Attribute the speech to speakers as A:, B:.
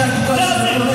A: escuchar tu corazón.